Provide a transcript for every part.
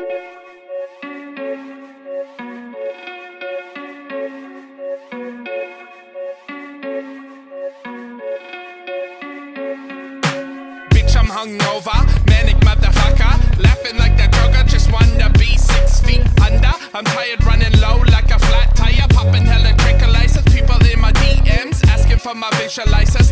Bitch, I'm hungover, manic motherfucker. Laughing like the Joker, just wanna be six feet under. I'm tired running low like a flat tire, popping hella tranquilizers. People in my DMs asking for my visualizers.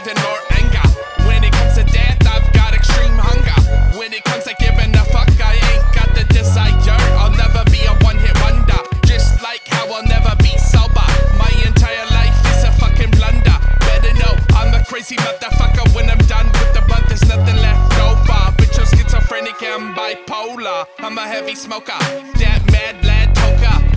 Even more anger. When it comes to death, I've got extreme hunger. When it comes to giving a fuck, I ain't got the desire. I'll never be a one hit wonder. Just like how I'll never be sober. My entire life is a fucking blunder. Better know I'm a crazy motherfucker. When I'm done with the blunt, there's nothing left over. Bitch, I'm schizophrenic and bipolar. I'm a heavy smoker. That mad lad toker.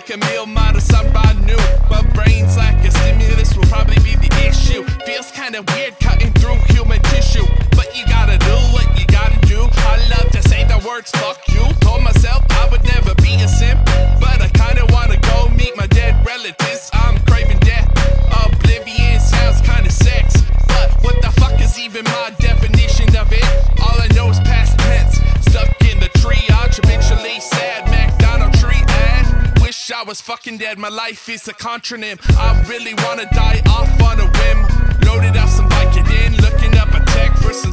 Like a meal model, somebody new. My brain's like a stimulus will probably be the issue. Feels kinda weird cutting through human tissue. But you gotta do what you gotta do. I love to say the words fuck you. Told myself I would never be a simp. But I kinda wanna go meet my dead relatives. I'm craving death. Oblivion sounds kinda sex. But what the fuck is even my definition of it? All I know is past tense. was fucking dead. My life is a contronym. I really wanna die off on a whim. Loaded up some Vicodin, looking up a tech for some.